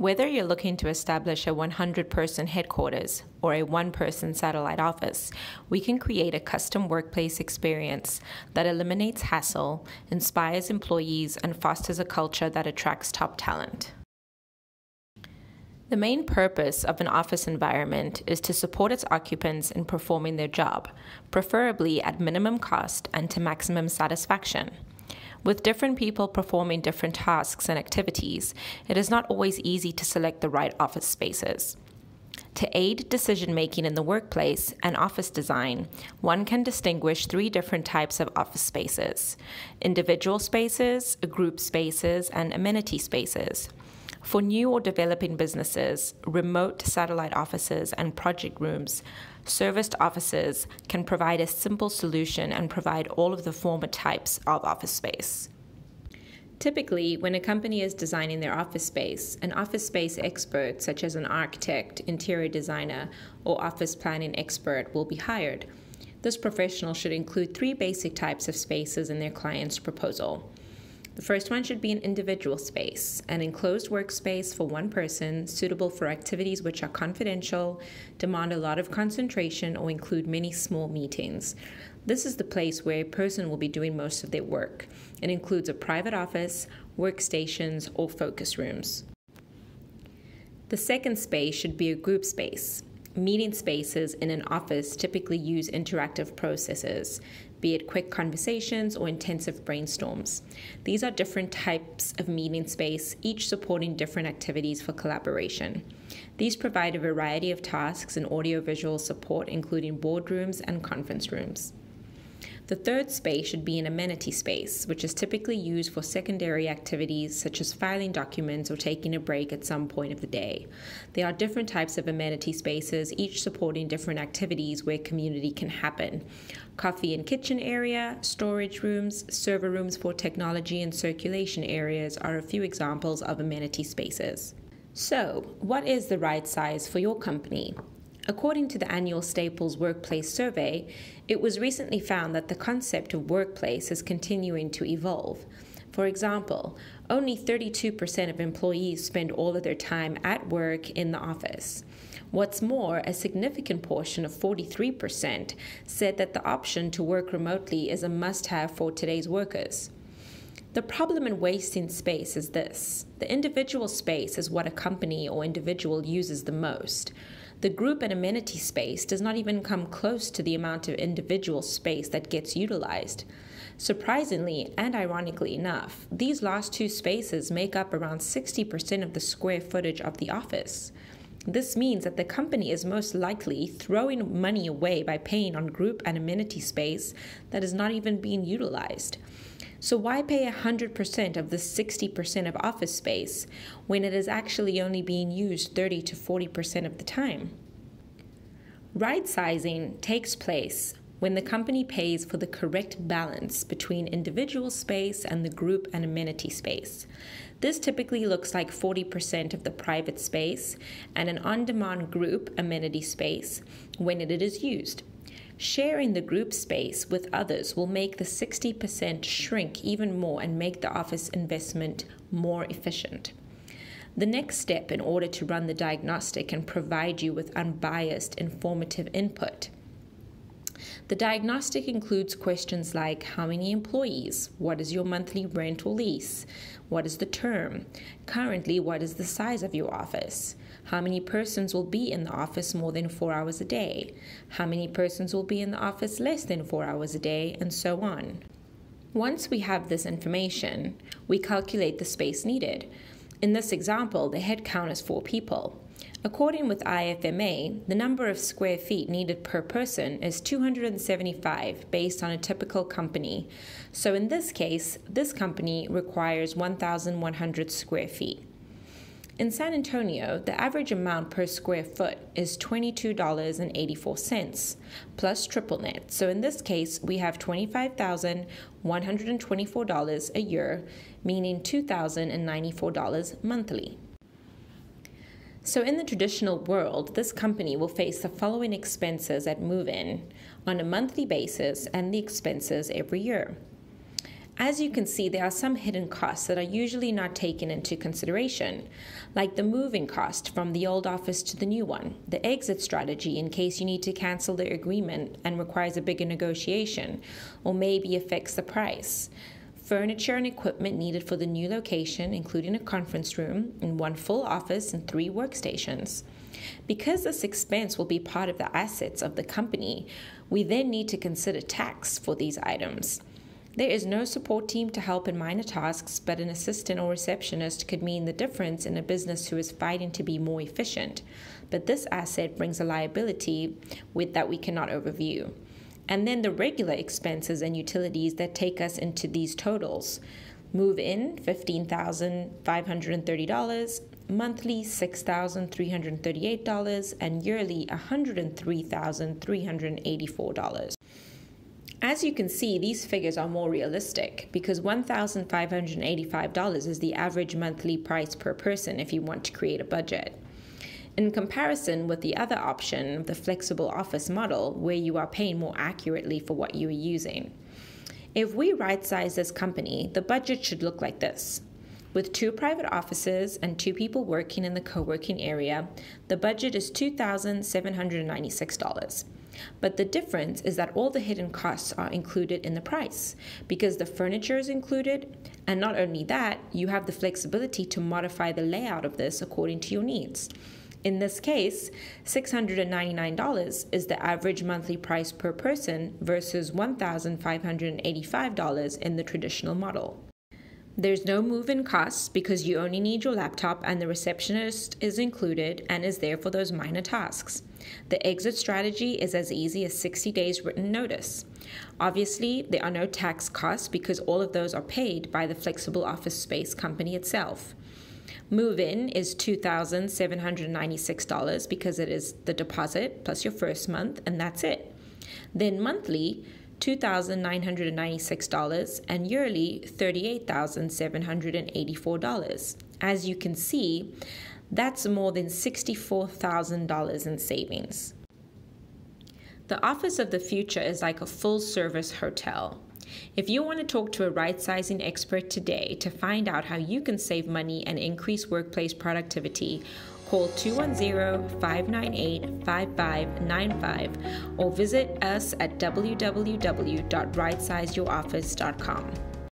Whether you're looking to establish a 100 person headquarters or a one person satellite office, we can create a custom workplace experience that eliminates hassle, inspires employees, and fosters a culture that attracts top talent. The main purpose of an office environment is to support its occupants in performing their job, preferably at minimum cost and to maximum satisfaction. With different people performing different tasks and activities, it is not always easy to select the right office spaces. To aid decision making in the workplace and office design, one can distinguish three different types of office spaces individual spaces, group spaces, and amenity spaces. For new or developing businesses, remote satellite offices and project rooms Serviced offices can provide a simple solution and provide all of the former types of office space. Typically, when a company is designing their office space, an office space expert, such as an architect, interior designer, or office planning expert, will be hired. This professional should include three basic types of spaces in their client's proposal the first one should be an individual space, an enclosed workspace for one person, suitable for activities which are confidential, demand a lot of concentration, or include many small meetings. This is the place where a person will be doing most of their work. It includes a private office, workstations, or focus rooms. The second space should be a group space. Meeting spaces in an office typically use interactive processes, be it quick conversations or intensive brainstorms. These are different types of meeting space, each supporting different activities for collaboration. These provide a variety of tasks and audiovisual support, including boardrooms and conference rooms. The third space should be an amenity space, which is typically used for secondary activities such as filing documents or taking a break at some point of the day. There are different types of amenity spaces, each supporting different activities where community can happen. Coffee and kitchen area, storage rooms, server rooms for technology, and circulation areas are a few examples of amenity spaces. So, what is the right size for your company? According to the annual Staples Workplace Survey, it was recently found that the concept of workplace is continuing to evolve. For example, only 32% of employees spend all of their time at work in the office. What's more, a significant portion of 43% said that the option to work remotely is a must have for today's workers. The problem in wasting space is this the individual space is what a company or individual uses the most. The group and amenity space does not even come close to the amount of individual space that gets utilized. Surprisingly and ironically enough, these last two spaces make up around 60% of the square footage of the office. This means that the company is most likely throwing money away by paying on group and amenity space that is not even being utilized. So, why pay 100% of the 60% of office space when it is actually only being used 30 to 40% of the time? Right sizing takes place when the company pays for the correct balance between individual space and the group and amenity space. This typically looks like 40% of the private space and an on demand group amenity space when it is used. Sharing the group space with others will make the 60% shrink even more and make the office investment more efficient. The next step in order to run the diagnostic and provide you with unbiased, informative input. The diagnostic includes questions like how many employees, what is your monthly rent or lease, what is the term, currently, what is the size of your office, how many persons will be in the office more than four hours a day? How many persons will be in the office less than four hours a day? And so on. Once we have this information, we calculate the space needed. In this example, the head count is four people. According with IFMA, the number of square feet needed per person is 275 based on a typical company. So in this case, this company requires 1,100 square feet. In San Antonio, the average amount per square foot is $22.84 plus triple net. So in this case, we have $25,124 a year, meaning $2,094 monthly. So, in the traditional world, this company will face the following expenses at move in on a monthly basis and the expenses every year As you can see, there are some hidden costs that are usually not taken into consideration, like the moving cost from the old office to the new one, the exit strategy in case you need to cancel the agreement and requires a bigger negotiation, or maybe affects the price. Furniture and equipment needed for the new location, including a conference room and one full office and three workstations. Because this expense will be part of the assets of the company, we then need to consider tax for these items. There is no support team to help in minor tasks, but an assistant or receptionist could mean the difference in a business who is fighting to be more efficient. But this asset brings a liability with that we cannot overview. And then the regular expenses and utilities that take us into these totals. Move in $15,530, monthly $6,338, and yearly $103,384. As you can see, these figures are more realistic because $1,585 is the average monthly price per person if you want to create a budget. In comparison with the other option, the flexible office model, where you are paying more accurately for what you are using. If we right size this company, the budget should look like this. With two private offices and two people working in the co working area, the budget is $2,796. But the difference is that all the hidden costs are included in the price because the furniture is included, and not only that, you have the flexibility to modify the layout of this according to your needs. In this case, $699 is the average monthly price per person versus $1,585 in the traditional model. There's no move in costs because you only need your laptop and the receptionist is included and is there for those minor tasks. The exit strategy is as easy as 60 days written notice. Obviously, there are no tax costs because all of those are paid by the flexible office space company itself. Move in is $2,796 because it is the deposit plus your first month, and that's it. Then monthly, $2,996 and yearly $38,784. As you can see, that's more than $64,000 in savings. The Office of the Future is like a full service hotel. If you want to talk to a right sizing expert today to find out how you can save money and increase workplace productivity, call 210 598 5595 or visit us at www.rightsizeyouroffice.com.